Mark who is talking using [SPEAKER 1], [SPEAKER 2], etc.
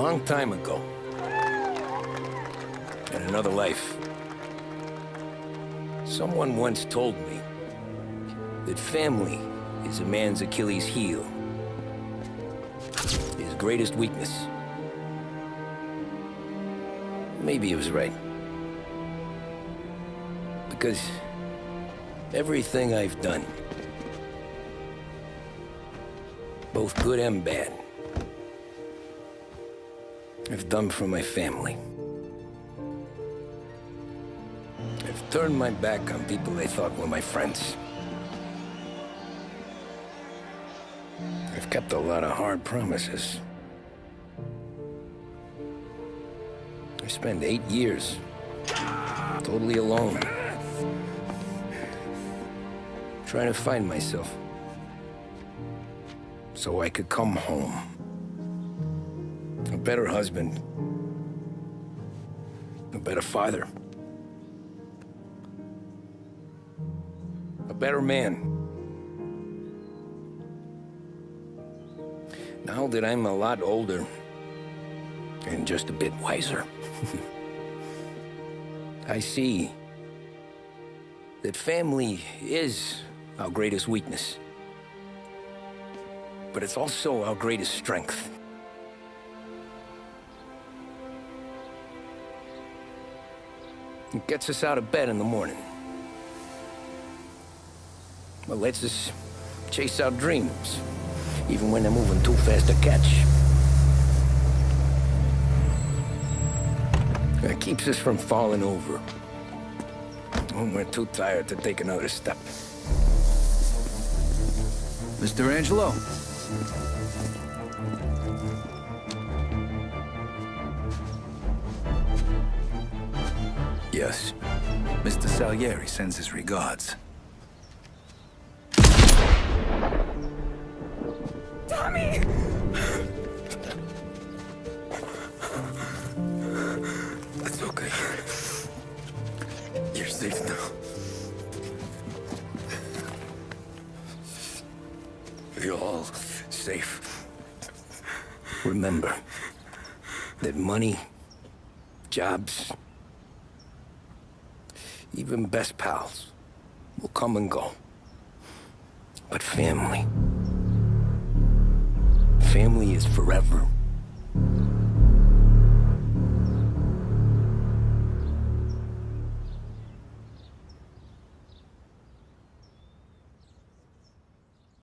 [SPEAKER 1] long time ago. In another life. Someone once told me that family is a man's Achilles heel. His greatest weakness. Maybe he was right. Because everything I've done, both good and bad, I've done for my family. I've turned my back on people I thought were my friends. I've kept a lot of hard promises. I spent eight years totally alone. Trying to find myself. So I could come home. A better husband. A better father. A better man. Now that I'm a lot older and just a bit wiser, I see that family is our greatest weakness. But it's also our greatest strength. It gets us out of bed in the morning. It lets us chase our dreams, even when they're moving too fast to catch. It keeps us from falling over when we're too tired to take another step.
[SPEAKER 2] Mr. Angelo.
[SPEAKER 1] Yes.
[SPEAKER 2] Mr. Salieri sends his regards.
[SPEAKER 3] Tommy!
[SPEAKER 1] That's okay. You're safe now. You're all safe. Remember that money, jobs, even best pals will come and go. But family, family is forever.